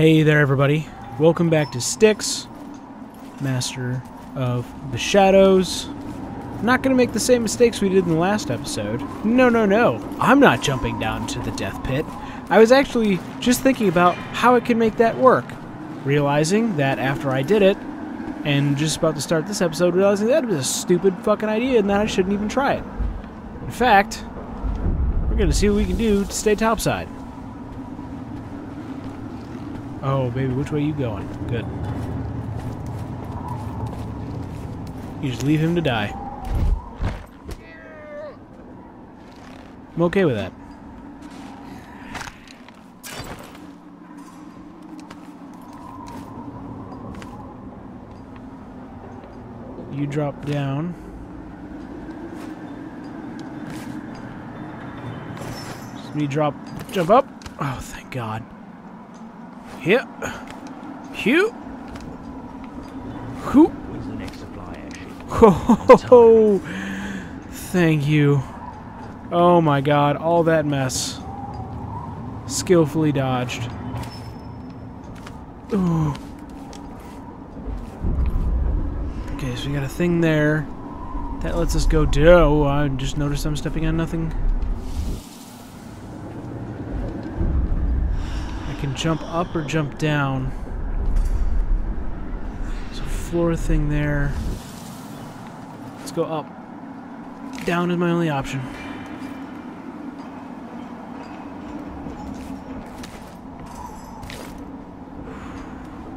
Hey there, everybody. Welcome back to Styx, Master of the Shadows. Not going to make the same mistakes we did in the last episode. No, no, no. I'm not jumping down to the death pit. I was actually just thinking about how I could make that work. Realizing that after I did it, and just about to start this episode, realizing that it was a stupid fucking idea and that I shouldn't even try it. In fact, we're going to see what we can do to stay topside. Oh, baby, which way you going? Good. You just leave him to die. I'm okay with that. You drop down. Just me drop, jump up. Oh, thank God. Here. Hugh. Who? Supply airship? Oh, thank you. Oh my god, all that mess. Skillfully dodged. Ooh. Okay, so we got a thing there. That lets us go do. Oh, I just noticed I'm stepping on nothing. Can jump up or jump down. There's a floor thing there. Let's go up. Down is my only option.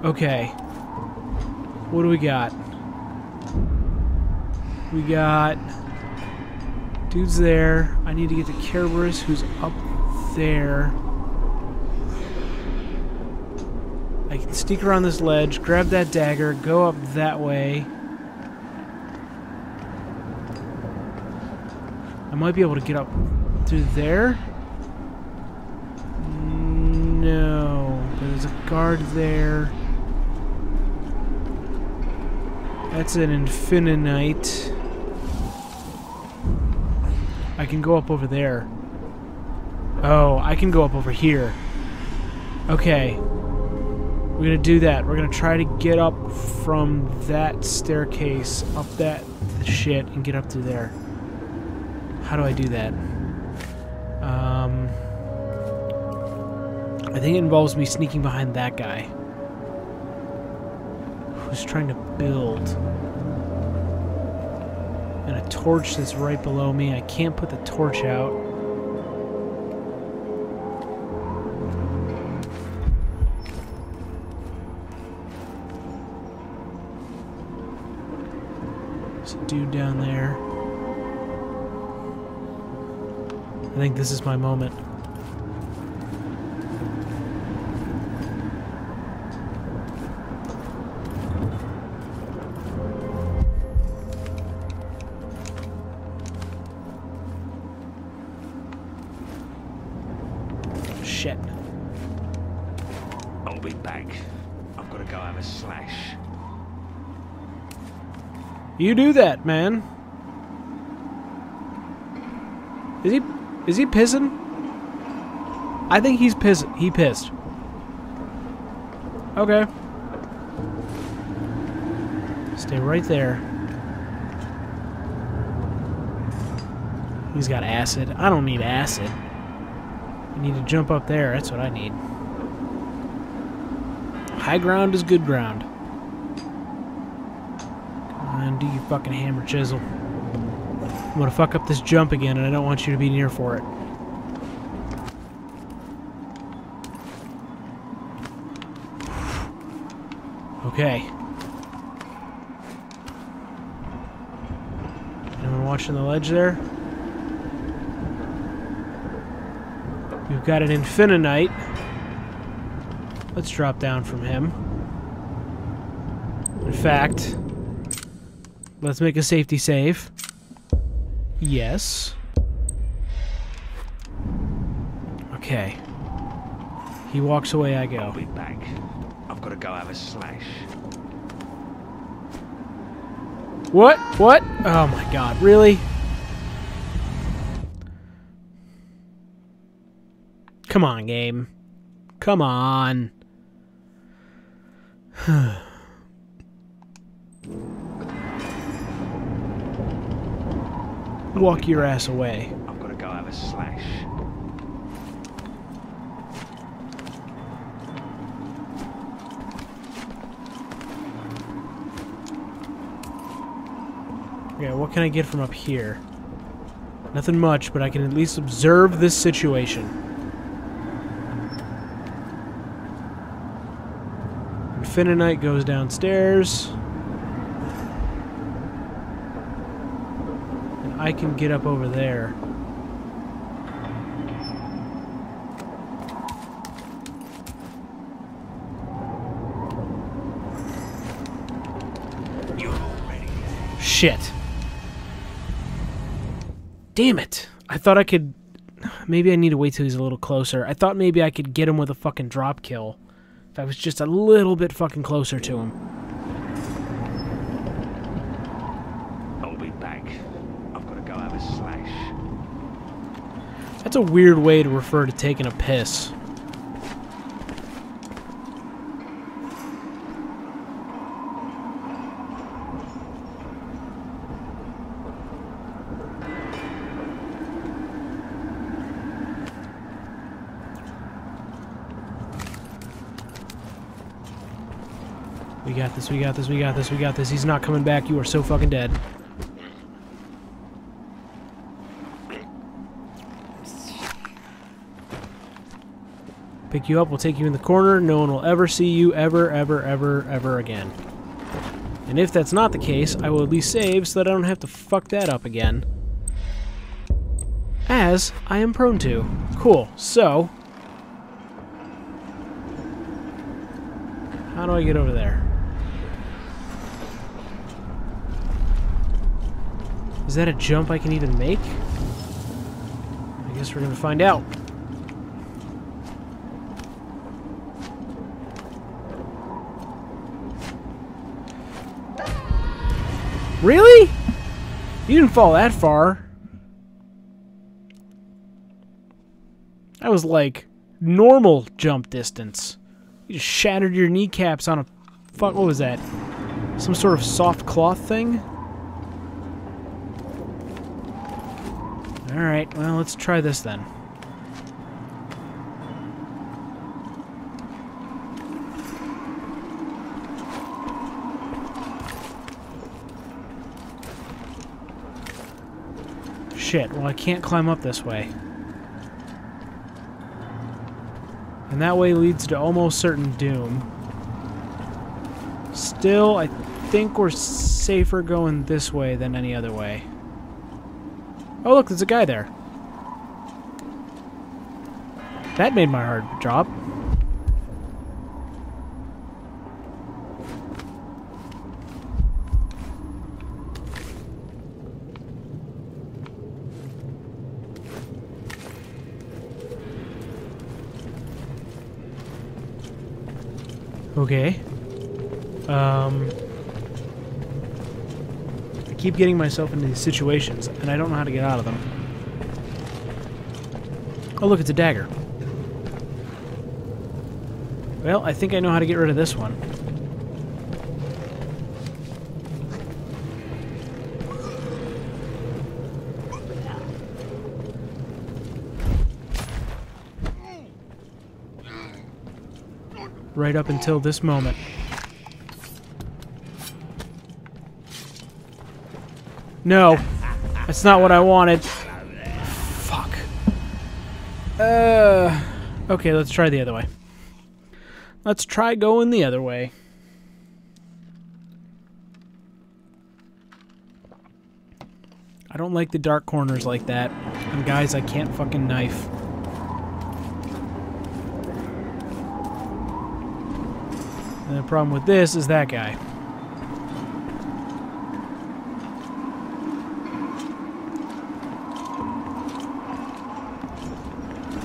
Okay. What do we got? We got... Dude's there. I need to get to Kerberos, who's up there. I can sneak around this ledge, grab that dagger, go up that way. I might be able to get up through there. No, there's a guard there. That's an infinite. I can go up over there. Oh, I can go up over here. Okay. We're gonna do that. We're gonna try to get up from that staircase, up that shit, and get up to there. How do I do that? Um, I think it involves me sneaking behind that guy who's trying to build. And a torch that's right below me. I can't put the torch out. Dude down there. I think this is my moment. You do that, man. Is he is he pissing? I think he's piss he pissed. Okay. Stay right there. He's got acid. I don't need acid. I need to jump up there. That's what I need. High ground is good ground. Come on, do your fucking hammer chisel. I'm gonna fuck up this jump again, and I don't want you to be near for it. Okay. Anyone watching the ledge there? We've got an Infinite. Let's drop down from him. In fact, let's make a safety save. Yes. Okay. He walks away, I go. I'll be back. I've got to go have a slash. What? What? Oh my god, really? Come on, game. Come on. Walk your ass away. I've got to go have a slash. Okay, what can I get from up here? Nothing much, but I can at least observe this situation. Infinite goes downstairs. I can get up over there. Shit. Damn it. I thought I could... Maybe I need to wait till he's a little closer. I thought maybe I could get him with a fucking drop kill. If I was just a little bit fucking closer to him. I'll be back. I've got to go have a slash. That's a weird way to refer to taking a piss. We got this, we got this, we got this, we got this. He's not coming back. You are so fucking dead. Pick you up, we'll take you in the corner. No one will ever see you ever, ever, ever, ever again. And if that's not the case, I will at least save so that I don't have to fuck that up again. As I am prone to. Cool. So, how do I get over there? Is that a jump I can even make? I guess we're gonna find out. Really? You didn't fall that far. That was like normal jump distance. You just shattered your kneecaps on a fuck. What was that? Some sort of soft cloth thing? Alright, well, let's try this then. Shit, well, I can't climb up this way. And that way leads to almost certain doom. Still, I think we're safer going this way than any other way. Oh, look, there's a guy there. That made my heart drop. Okay. Um... I keep getting myself into these situations, and I don't know how to get out of them. Oh, look, it's a dagger. Well, I think I know how to get rid of this one. Right up until this moment. No. That's not what I wanted. Fuck. Uh, okay, let's try the other way. Let's try going the other way. I don't like the dark corners like that. And guys, I can't fucking knife. And the problem with this is that guy.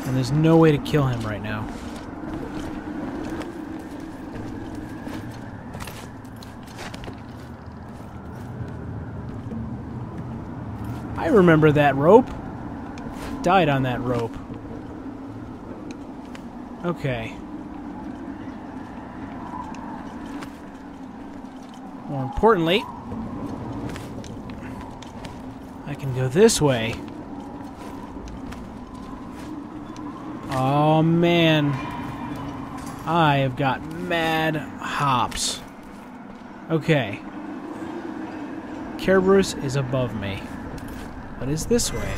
And there's no way to kill him right now. I remember that rope. Died on that rope. Okay. More importantly, I can go this way. Oh man. I have got mad hops. Okay. Kerberos is above me. What is this way?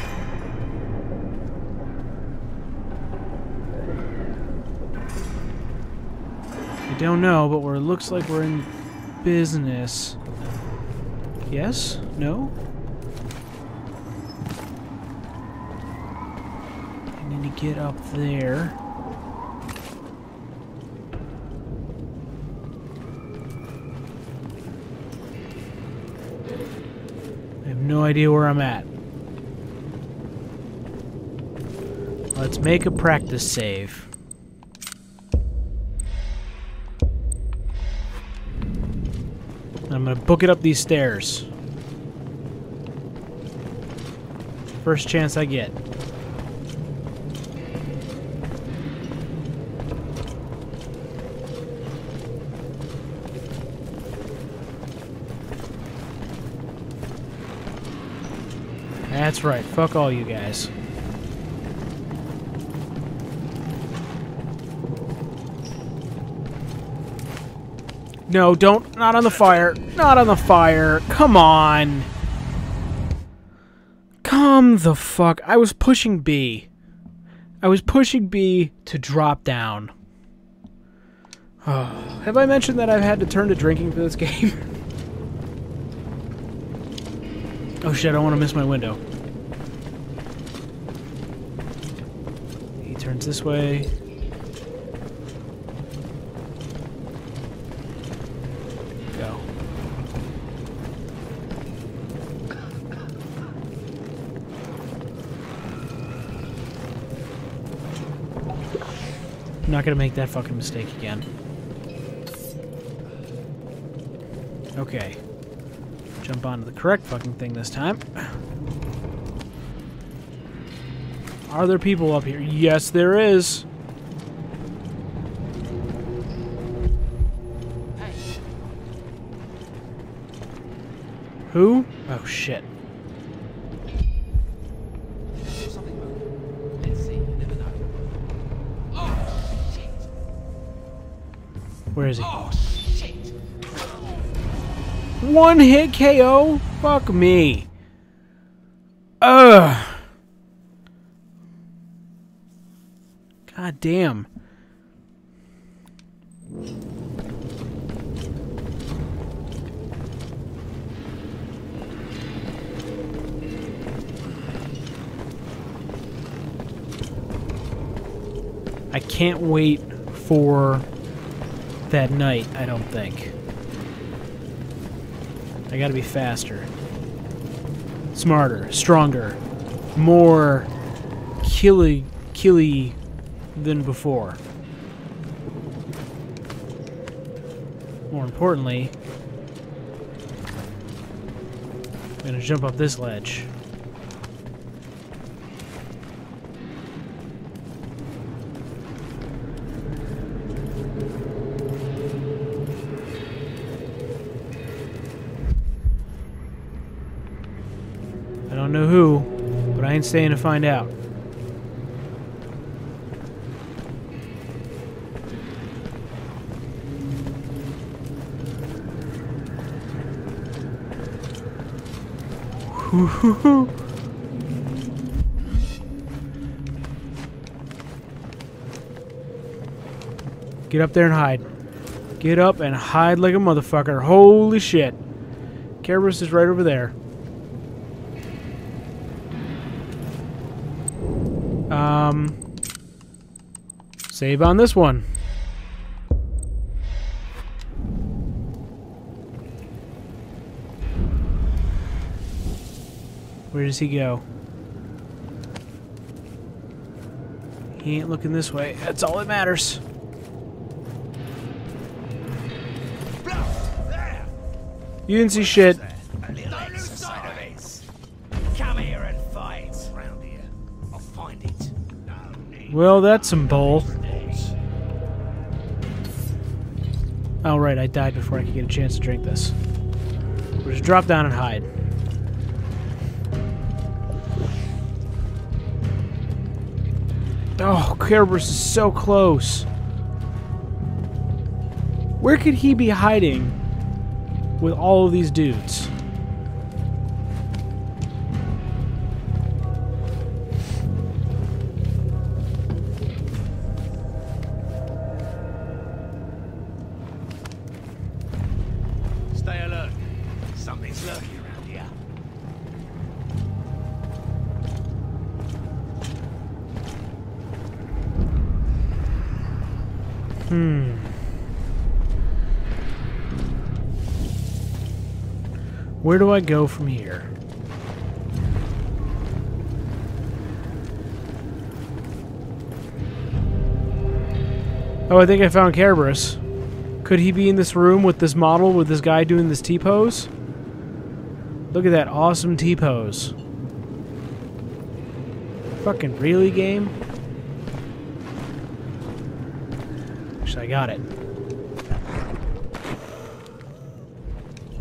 I don't know, but where it looks like we're in business. Yes? No? I need to get up there. I have no idea where I'm at. Let's make a practice save. I'm gonna book it up these stairs. First chance I get. That's right. Fuck all you guys. No, don't. Not on the fire. Not on the fire. Come on. Come the fuck. I was pushing B. I was pushing B to drop down. Oh, have I mentioned that I've had to turn to drinking for this game? oh shit, I don't want to miss my window. He turns this way. Go. I'm not gonna make that fucking mistake again. Okay. Jump onto the correct fucking thing this time. Are there people up here? Yes, there is. Who? Oh shit. Oh, is he? One hit KO? Fuck me. Ugh. God damn. I can't wait for that night, I don't think. I gotta be faster. Smarter, stronger, more killy killy than before. More importantly, I'm gonna jump up this ledge. I don't know who, but I ain't staying to find out. Get up there and hide. Get up and hide like a motherfucker. Holy shit. Kerberos is right over there. Um, save on this one. Where does he go? He ain't looking this way. That's all that matters. You didn't see shit. Well, that's some bull. Oh, right, I died before I could get a chance to drink this. We'll just drop down and hide. Oh, Kerberos is so close. Where could he be hiding with all of these dudes? Hmm. Where do I go from here? Oh, I think I found Kerberos. Could he be in this room with this model with this guy doing this T-pose? Look at that awesome T-pose. Fucking really, game? Actually, I got it.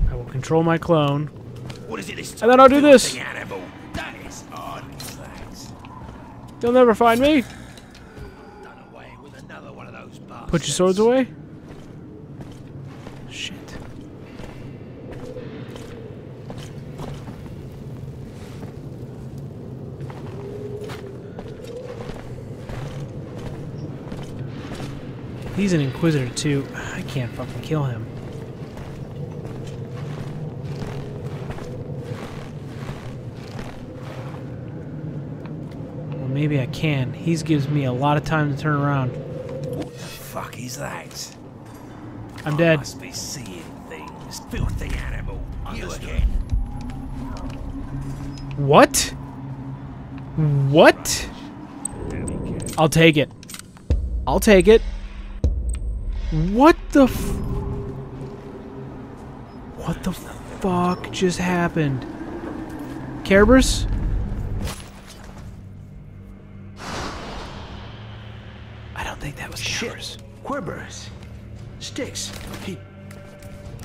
I will control my clone. What is it this And then I'll do this. Thing animal. That is odd. Thanks. You'll never find me. Done away with another one of those bastards. Put your swords away. He's an Inquisitor too. I can't fucking kill him. Well, maybe I can. He gives me a lot of time to turn around. What the fuck is that? I'm I dead. must be seeing things. Filthy animal. You again. What? What? I'll take it. I'll take it. What the f- What the fuck just happened? Kerberos? I don't think that was Kerberos. Quibberus. Styx. He.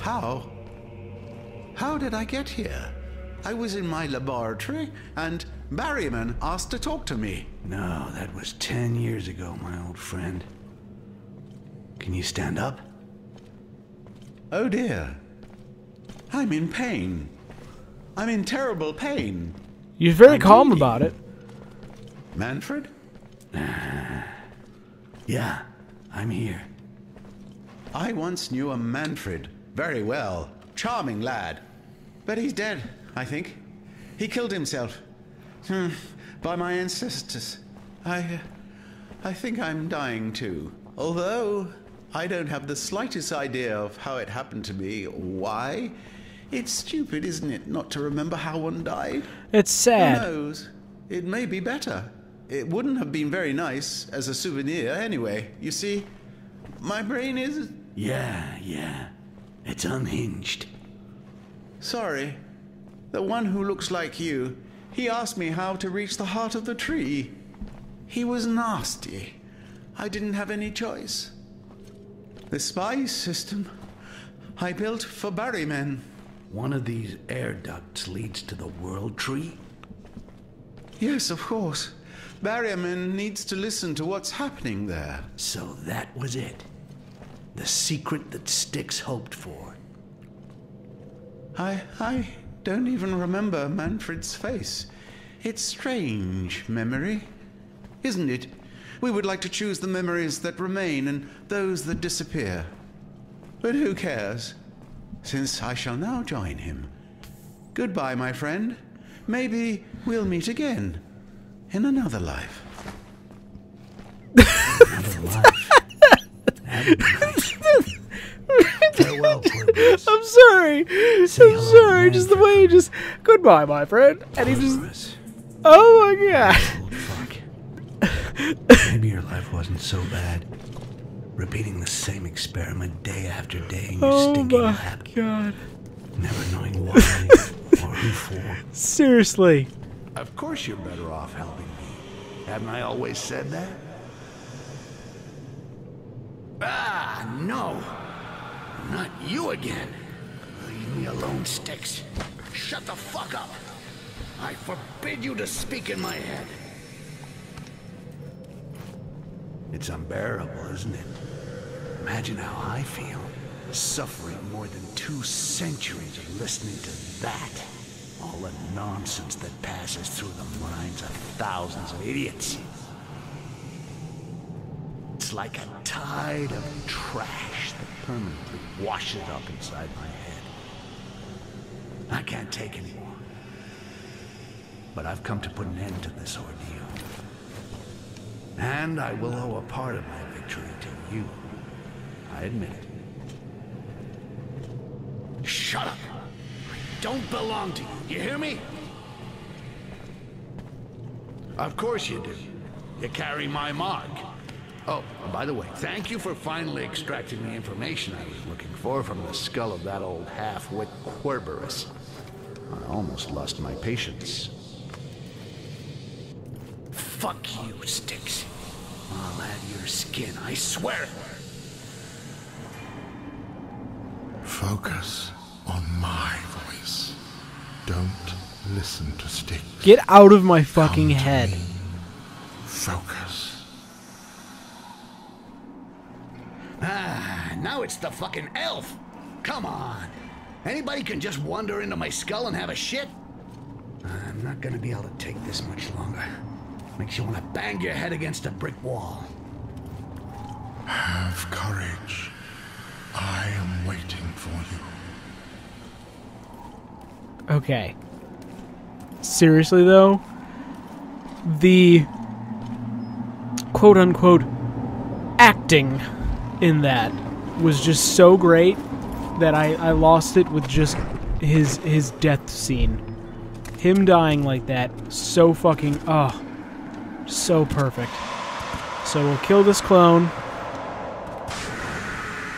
How? How did I get here? I was in my laboratory, and Barryman asked to talk to me. No, that was ten years ago, my old friend. Can you stand up? Oh dear. I'm in pain. I'm in terrible pain. You're very I'm calm bleeding. about it. Manfred? Yeah, I'm here. I once knew a Manfred very well. Charming lad. But he's dead, I think. He killed himself. Hmm, by my ancestors. I. uh, I think I'm dying too. Although I don't have the slightest idea of how it happened to me or why. It's stupid, isn't it, not to remember how one died? It's Who sad. knows? It may be better. It wouldn't have been very nice as a souvenir anyway. You see, my brain is. Yeah, yeah. It's unhinged. Sorry. The one who looks like you, he asked me how to reach the heart of the tree. He was nasty. I didn't have any choice. The spy system I built for Barrymen. One of these air ducts leads to the World Tree? Yes, of course. Barryman needs to listen to what's happening there. So that was it. The secret that Styx hoped for. I I don't even remember Manfred's face. It's strange memory, isn't it? We would like to choose the memories that remain and those that disappear. But who cares? Since I shall now join him. Goodbye, my friend. Maybe we'll meet again in another life. Another life. That'd be nice. Farewell, I'm sorry. I'm sorry. Just the way he just goodbye, my friend, and he just oh my god. Maybe your life wasn't so bad. Repeating the same experiment day after day in your Oh stinking my lab, god. never knowing why or who for. Seriously. Of course you're better off helping me. Haven't I always said that? Ah, no. Not you again. Leave me alone, Styx. Shut the fuck up. I forbid you to speak in my head. It's unbearable, isn't it? Imagine how I feel, suffering more than two centuries of listening to that. All the nonsense that passes through the minds of thousands of idiots. It's like a tide of trash that permanently washes up inside my head. I can't take anymore. But I've come to put an end to this ordeal. And I will owe a part of my victory to you. I admit it. Shut up! I don't belong to you, you hear me? Of course you do. You carry my mark. Oh, by the way, thank you for finally extracting the information I was looking for from the skull of that old half-wit Querberus. I almost lost my patience. Fuck you, Styx. I'll add your skin, I swear. Focus on my voice. Don't listen to Styx. Get out of my fucking Come to head. me. Focus. Ah, now it's the fucking elf. Come on. Anybody can just wander into my skull and have a shit? I'm not gonna be able to take this much longer. Makes you want to bang your head against a brick wall. Have courage. I am waiting for you. Okay. Seriously though, the quote unquote acting in that was just so great that I, I lost it with just his his death scene. Him dying like that, so fucking oh so perfect. So we'll kill this clone.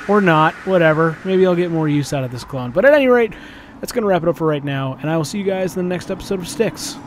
Or not, whatever. Maybe I'll get more use out of this clone. But at any rate, that's going to wrap it up for right now, and I will see you guys in the next episode of Styx.